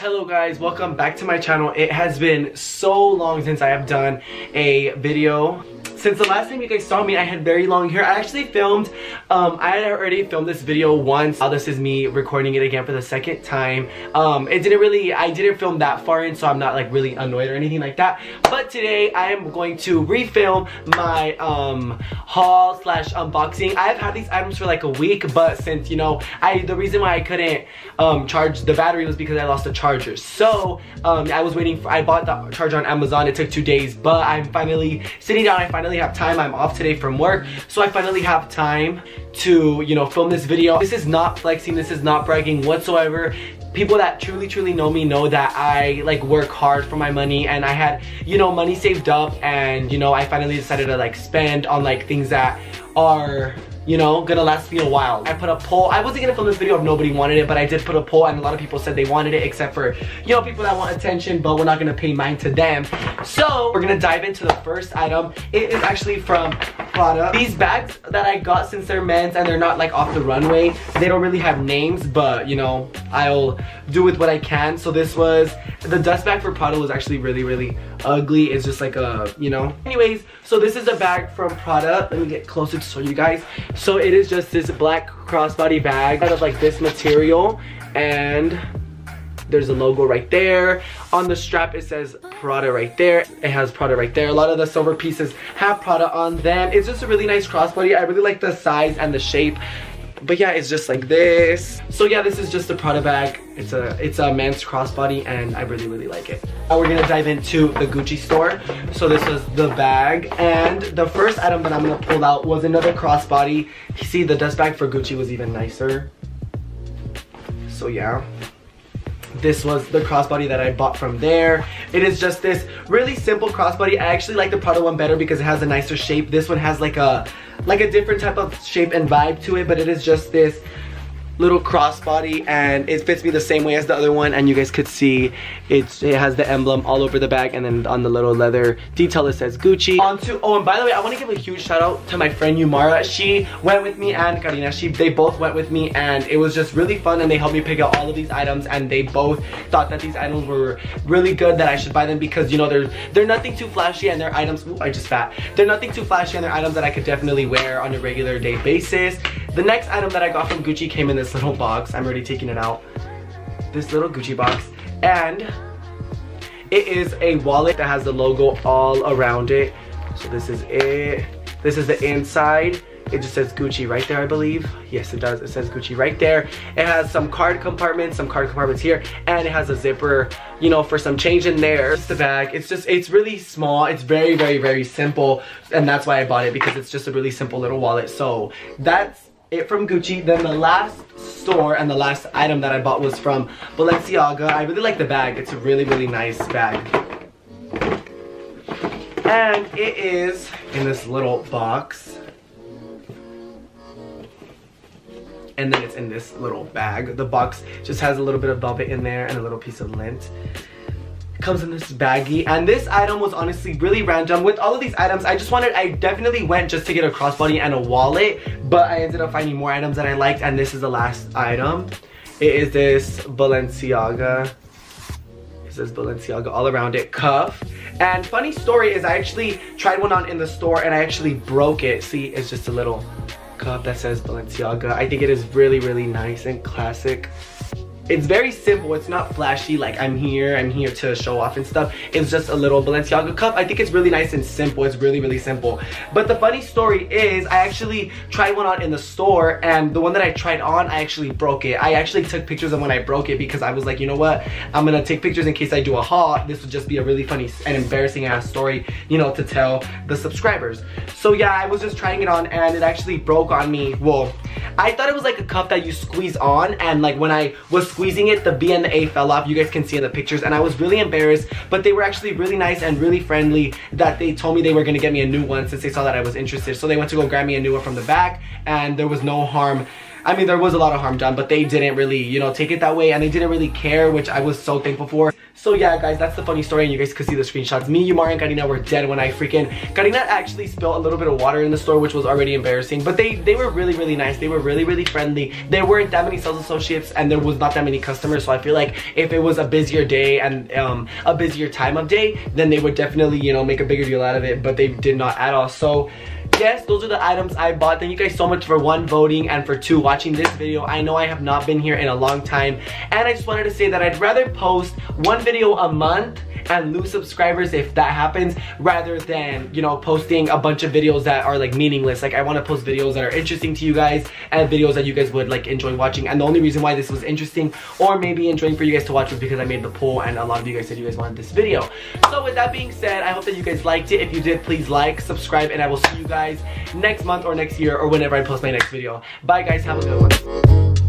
Hello guys, welcome back to my channel. It has been so long since I have done a video since the last time you guys saw me, I had very long hair. I actually filmed, um, I had already filmed this video once. Now this is me recording it again for the second time. Um, it didn't really, I didn't film that far in, so I'm not like really annoyed or anything like that. But today, I am going to refilm my um, haul slash unboxing. I've had these items for like a week, but since, you know, I the reason why I couldn't um, charge the battery was because I lost the charger. So, um, I was waiting for, I bought the charger on Amazon. It took two days, but I'm finally sitting down. I finally finally have time. I'm off today from work, so I finally have time to, you know, film this video. This is not flexing, this is not bragging whatsoever people that truly truly know me know that I like work hard for my money and I had you know money saved up and you know I finally decided to like spend on like things that are you know, gonna last me a while. I put a poll. I wasn't gonna film this video if nobody wanted it, but I did put a poll and a lot of people said they wanted it except for, you know, people that want attention, but we're not gonna pay mine to them. So we're gonna dive into the first item. It is actually from Prada. These bags that I got since they're men's and they're not like off the runway, they don't really have names, but you know, I'll do with what I can. So this was, the dust bag for Prada was actually really, really ugly. It's just like a, you know. Anyways, so this is a bag from Prada. Let me get closer to show you guys. So it is just this black crossbody bag out of like this material and there's a logo right there. On the strap it says Prada right there. It has Prada right there. A lot of the silver pieces have Prada on them. It's just a really nice crossbody. I really like the size and the shape but yeah it's just like this so yeah this is just a prada bag it's a it's a men's crossbody and i really really like it now we're gonna dive into the gucci store so this was the bag and the first item that i'm gonna pull out was another crossbody you see the dust bag for gucci was even nicer so yeah this was the crossbody that I bought from there. It is just this really simple crossbody. I actually like the Prada one better because it has a nicer shape. This one has like a like a different type of shape and vibe to it, but it is just this little crossbody and it fits me the same way as the other one and you guys could see it's, it has the emblem all over the back and then on the little leather detail it says Gucci. On to, oh and by the way I want to give a huge shout out to my friend Yumara. She went with me and Karina. She, they both went with me and it was just really fun and they helped me pick out all of these items and they both thought that these items were really good that I should buy them because you know they're they're nothing too flashy and they're items, ooh, I just fat. They're nothing too flashy and they're items that I could definitely wear on a regular day basis. The next item that I got from Gucci came in this little box. I'm already taking it out. This little Gucci box. And it is a wallet that has the logo all around it. So this is it. This is the inside. It just says Gucci right there, I believe. Yes, it does. It says Gucci right there. It has some card compartments, some card compartments here, and it has a zipper, you know, for some change in there. It's the bag. It's just, it's really small. It's very, very, very simple, and that's why I bought it, because it's just a really simple little wallet. So that's it from Gucci. Then the last store and the last item that I bought was from Balenciaga. I really like the bag. It's a really, really nice bag. And it is in this little box. And then it's in this little bag. The box just has a little bit of velvet in there and a little piece of lint comes in this baggie. And this item was honestly really random. With all of these items i just wanted i definitely went just to get a crossbody and a wallet but i ended up finding more items that i liked and this is the last item. It is this balenciaga. It says balenciaga all around it cuff. And funny story is i actually tried one on in the store and i actually broke it. See it's just a little cuff that says balenciaga. I think it is really really nice and classic it's very simple. It's not flashy like I'm here, I'm here to show off and stuff. It's just a little Balenciaga cup. I think it's really nice and simple. It's really, really simple. But the funny story is I actually tried one on in the store and the one that I tried on, I actually broke it. I actually took pictures of when I broke it because I was like, you know what? I'm gonna take pictures in case I do a haul. This would just be a really funny and embarrassing ass story, you know, to tell the subscribers. So yeah, I was just trying it on and it actually broke on me. Well, I thought it was like a cup that you squeeze on and like when I was squeezing it, the B and the A fell off. You guys can see in the pictures and I was really embarrassed, but they were actually really nice and really friendly that they told me they were gonna get me a new one since they saw that I was interested. So they went to go grab me a new one from the back and there was no harm I mean, there was a lot of harm done, but they didn't really, you know, take it that way and they didn't really care, which I was so thankful for. So yeah, guys, that's the funny story and you guys could see the screenshots. Me, Yumari, and Karina were dead when I freaking... Karina actually spilled a little bit of water in the store, which was already embarrassing. But they, they were really, really nice. They were really, really friendly. There weren't that many sales associates and there was not that many customers. So I feel like if it was a busier day and um, a busier time of day, then they would definitely, you know, make a bigger deal out of it. But they did not at all. So yes, those are the items I bought. Thank you guys so much for one, voting, and for two, watching this video. I know I have not been here in a long time, and I just wanted to say that I'd rather post one video a month and lose subscribers if that happens rather than you know posting a bunch of videos that are like meaningless. Like I want to post videos that are interesting to you guys and videos that you guys would like enjoy watching. And the only reason why this was interesting or maybe enjoying for you guys to watch was because I made the poll and a lot of you guys said you guys wanted this video. So with that being said I hope that you guys liked it. If you did please like subscribe and I will see you guys next month or next year or whenever I post my next video. Bye guys. Have a good one